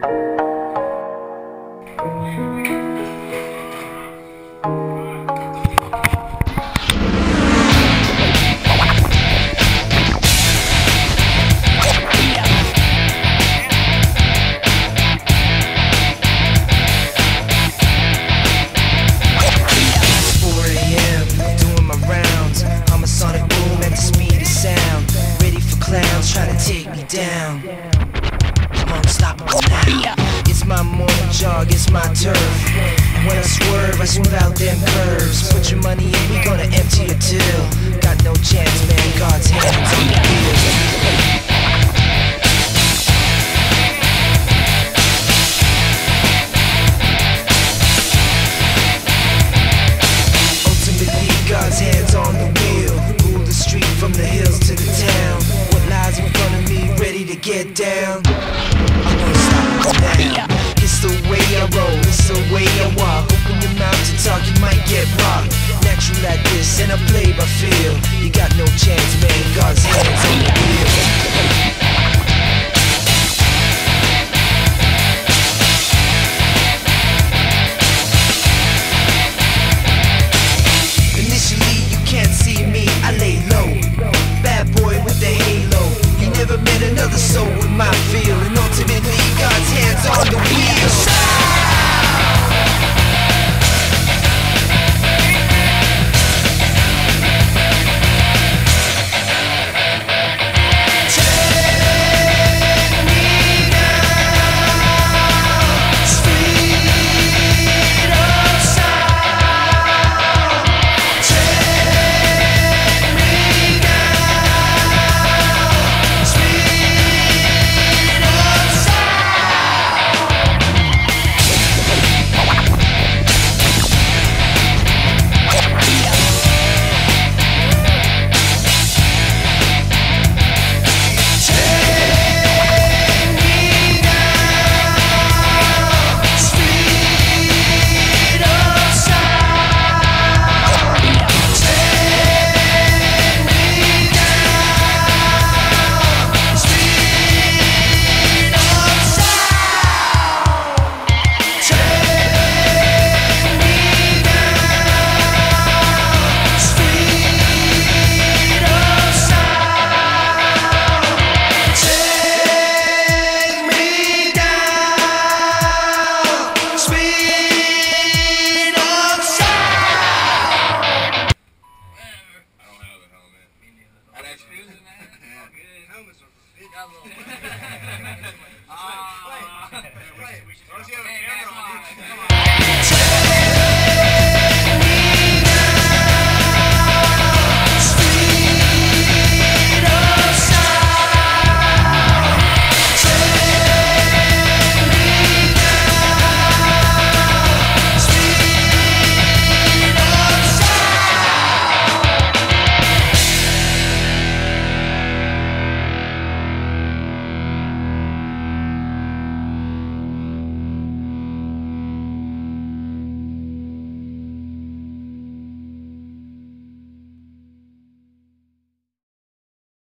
Bye. Dog, it's my turf. When I swerve, I smooth out them curves. Put your money in, we gonna empty your till. Got no chance, man. God's hands on the wheels. Ultimately, God's hands on the wheel. Rule the street from the hills to the town. What lies in front of me, ready to get down. feel. You got no chance, man, God's hands on the wheel. helmets are for big. Got a little. Wait, wait, wait. Don't you have a camera on? Come on.